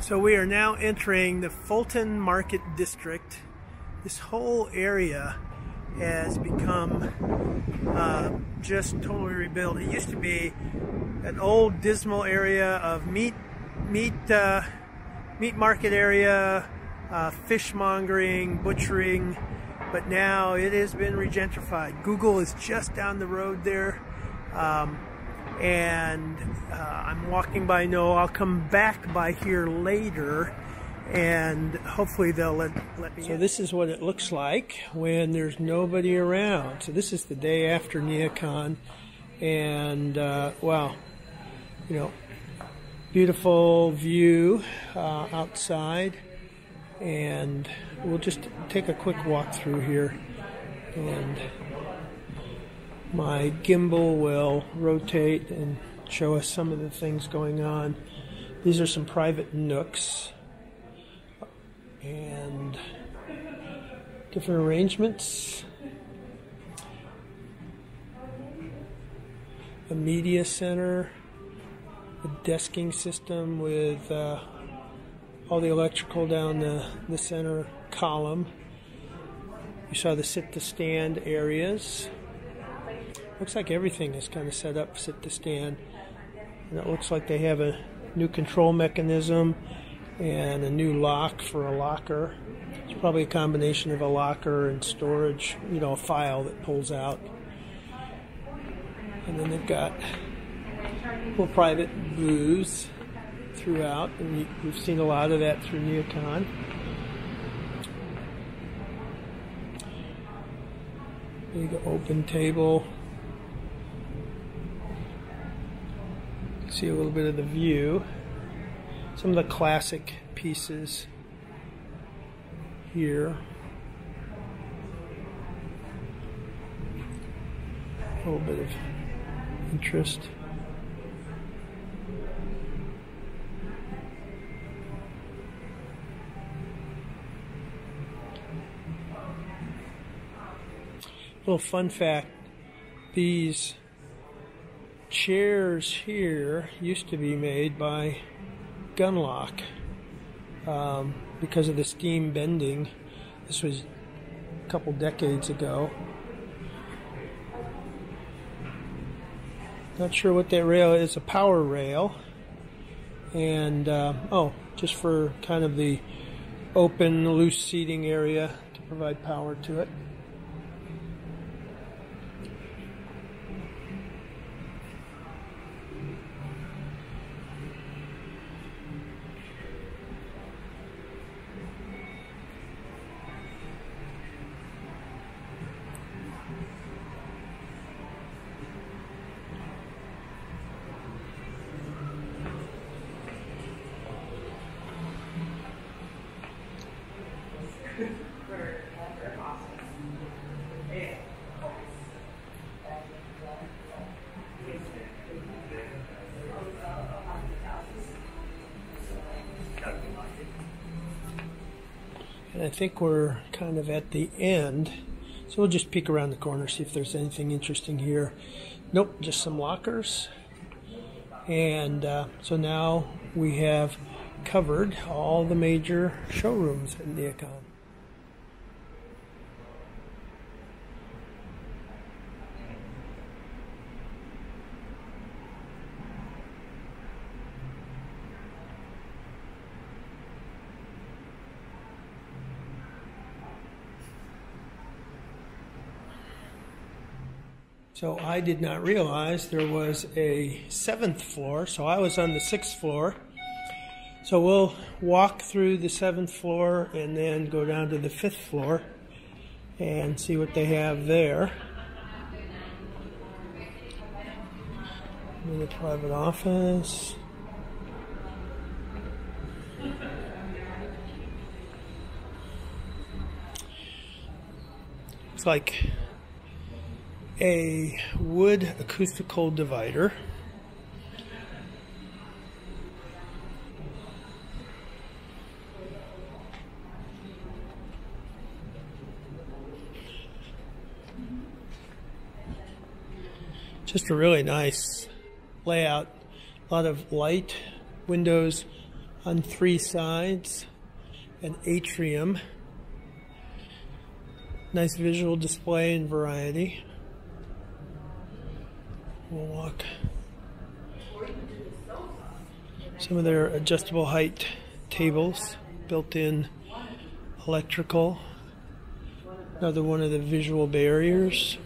So we are now entering the Fulton Market District. This whole area has become uh, just totally rebuilt. It used to be an old dismal area of meat, meat, uh, meat market area, uh, fishmongering, butchering, but now it has been regentrified. Google is just down the road there. Um, and uh, I'm walking by No. I'll come back by here later and hopefully they'll let, let me So in. this is what it looks like when there's nobody around. So this is the day after NeoCon and uh, wow, you know, beautiful view uh, outside and we'll just take a quick walk through here and my gimbal will rotate and show us some of the things going on. These are some private nooks and different arrangements. A media center, a desking system with uh, all the electrical down the, the center column. You saw the sit to stand areas. Looks like everything is kind of set up sit to stand. And it looks like they have a new control mechanism and a new lock for a locker. It's probably a combination of a locker and storage, you know, a file that pulls out. And then they've got little private booths throughout, and we've seen a lot of that through NeoCon. Big open table see a little bit of the view. Some of the classic pieces here. A little bit of interest. Little fun fact, these chairs here used to be made by Gunlocke um, because of the steam bending. This was a couple decades ago. Not sure what that rail is. A power rail, and uh, oh, just for kind of the open, loose seating area to provide power to it. And I think we're kind of at the end. So we'll just peek around the corner, see if there's anything interesting here. Nope, just some lockers. And uh, so now we have covered all the major showrooms in the NeoCon. So I did not realize there was a seventh floor, so I was on the sixth floor. So we'll walk through the seventh floor and then go down to the fifth floor and see what they have there. In the private office. It's like a wood acoustical divider. Just a really nice layout. A lot of light, windows, on three sides, an atrium, nice visual display and variety. We'll walk some of their adjustable height tables, built-in electrical, another one of the visual barriers.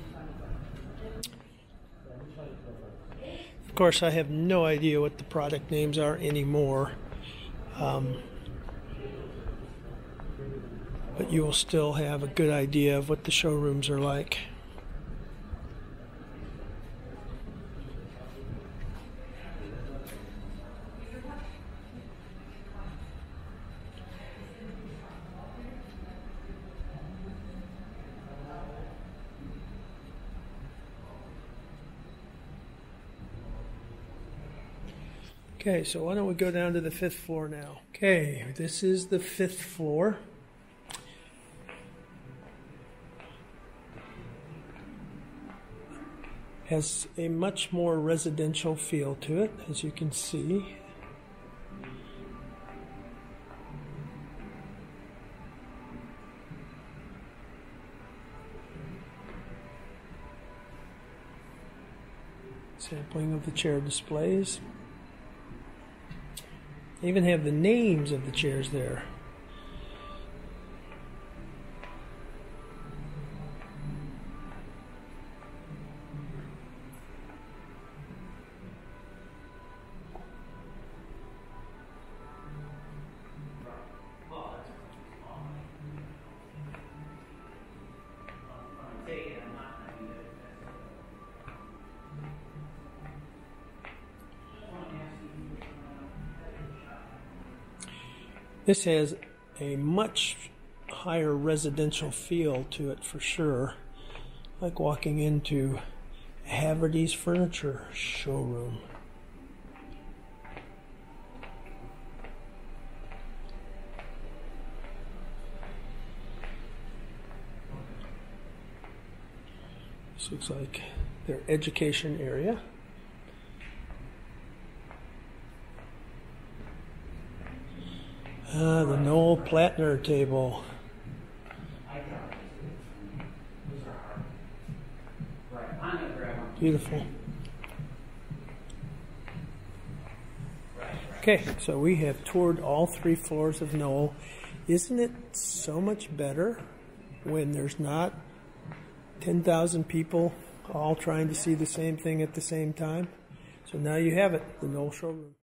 Of course, I have no idea what the product names are anymore. Um, but you will still have a good idea of what the showrooms are like. Okay, so why don't we go down to the fifth floor now? Okay, this is the fifth floor. Has a much more residential feel to it, as you can see. Sampling of the chair displays. They even have the names of the chairs there. This has a much higher residential feel to it for sure. Like walking into Haverty's Furniture showroom. This looks like their education area. Ah, the Knoll Platner table. Beautiful. Okay, so we have toured all three floors of Knoll. Isn't it so much better when there's not 10,000 people all trying to see the same thing at the same time? So now you have it, the Knoll showroom.